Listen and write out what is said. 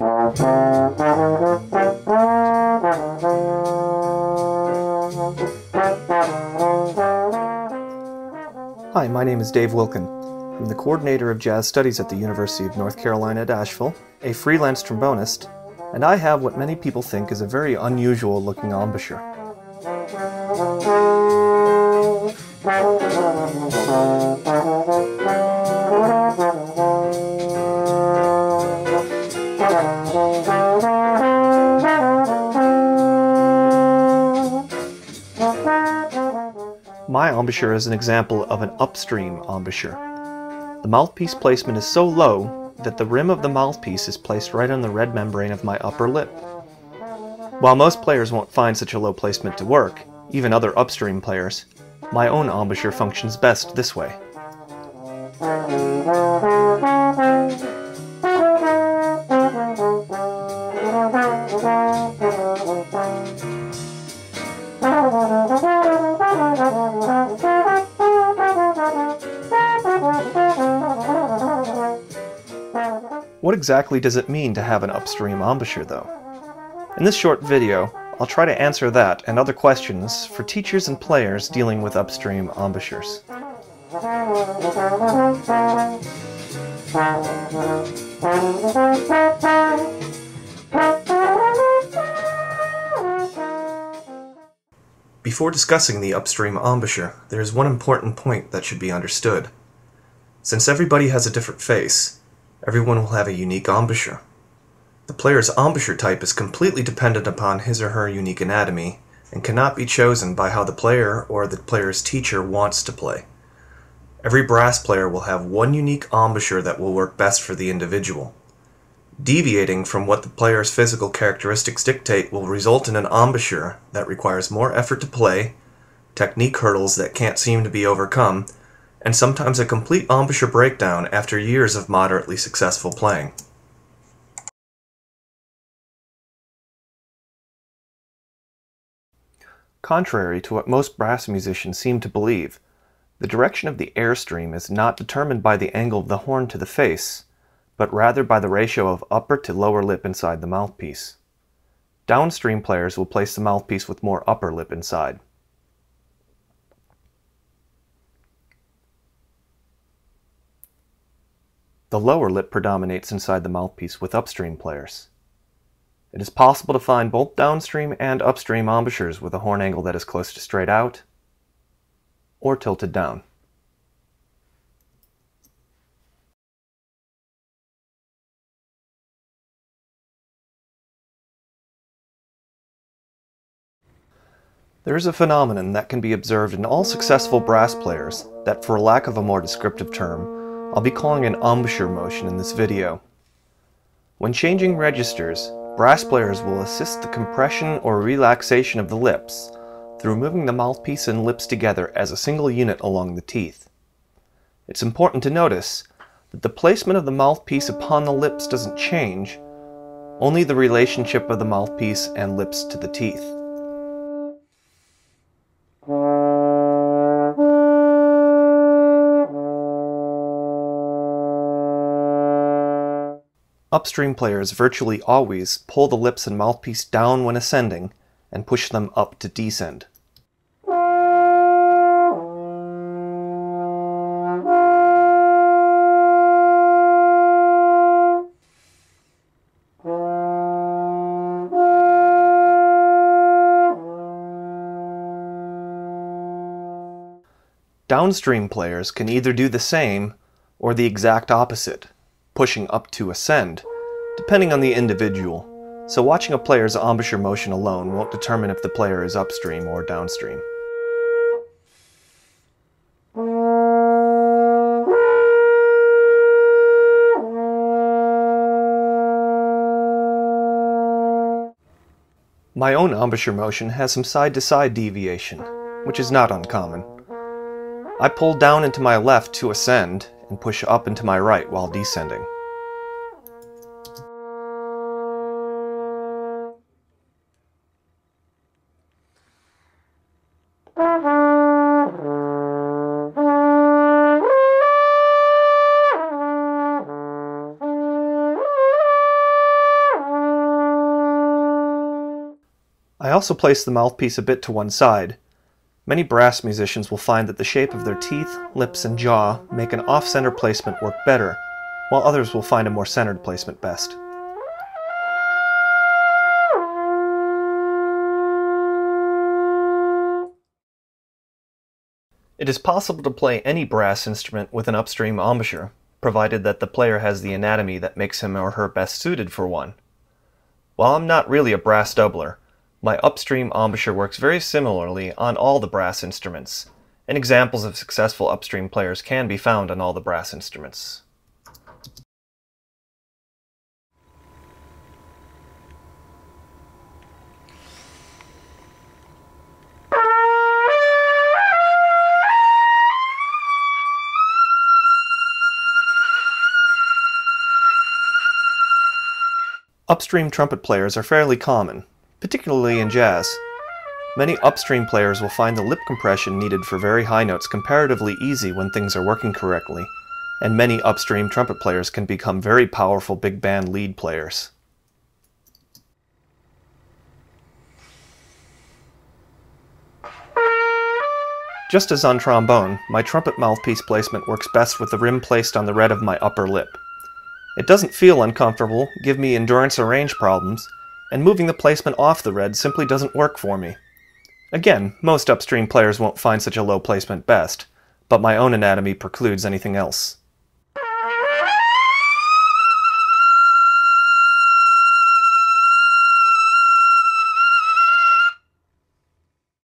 Hi, my name is Dave Wilken. I'm the coordinator of jazz studies at the University of North Carolina at Asheville, a freelance trombonist, and I have what many people think is a very unusual looking embouchure. My embouchure is an example of an upstream embouchure. The mouthpiece placement is so low that the rim of the mouthpiece is placed right on the red membrane of my upper lip. While most players won't find such a low placement to work, even other upstream players, my own embouchure functions best this way. What exactly does it mean to have an upstream embouchure though? In this short video, I'll try to answer that and other questions for teachers and players dealing with upstream embouchures. Before discussing the upstream embouchure, there is one important point that should be understood. Since everybody has a different face, everyone will have a unique embouchure. The player's embouchure type is completely dependent upon his or her unique anatomy and cannot be chosen by how the player or the player's teacher wants to play. Every brass player will have one unique embouchure that will work best for the individual. Deviating from what the player's physical characteristics dictate will result in an embouchure that requires more effort to play, technique hurdles that can't seem to be overcome, and sometimes a complete embouchure breakdown after years of moderately successful playing. Contrary to what most brass musicians seem to believe, the direction of the airstream is not determined by the angle of the horn to the face, but rather by the ratio of upper to lower lip inside the mouthpiece. Downstream players will place the mouthpiece with more upper lip inside. The lower lip predominates inside the mouthpiece with upstream players. It is possible to find both downstream and upstream embouchures with a horn angle that is close to straight out or tilted down. There is a phenomenon that can be observed in all successful brass players that, for lack of a more descriptive term, I'll be calling an embouchure motion in this video. When changing registers, brass players will assist the compression or relaxation of the lips through moving the mouthpiece and lips together as a single unit along the teeth. It's important to notice that the placement of the mouthpiece upon the lips doesn't change, only the relationship of the mouthpiece and lips to the teeth. Upstream players virtually always pull the lips and mouthpiece down when ascending and push them up to descend. Downstream players can either do the same or the exact opposite pushing up to ascend, depending on the individual, so watching a player's embouchure motion alone won't determine if the player is upstream or downstream. My own embouchure motion has some side-to-side -side deviation, which is not uncommon. I pull down into my left to ascend, and push up into my right while descending. Also place the mouthpiece a bit to one side. Many brass musicians will find that the shape of their teeth, lips, and jaw make an off-center placement work better, while others will find a more centered placement best. It is possible to play any brass instrument with an upstream embouchure, provided that the player has the anatomy that makes him or her best suited for one. While I'm not really a brass doubler, my upstream embouchure works very similarly on all the brass instruments, and examples of successful upstream players can be found on all the brass instruments. Upstream trumpet players are fairly common, particularly in jazz. Many upstream players will find the lip compression needed for very high notes comparatively easy when things are working correctly, and many upstream trumpet players can become very powerful big band lead players. Just as on trombone, my trumpet mouthpiece placement works best with the rim placed on the red of my upper lip. It doesn't feel uncomfortable, give me endurance or range problems, and moving the placement off the red simply doesn't work for me. Again, most upstream players won't find such a low placement best, but my own anatomy precludes anything else.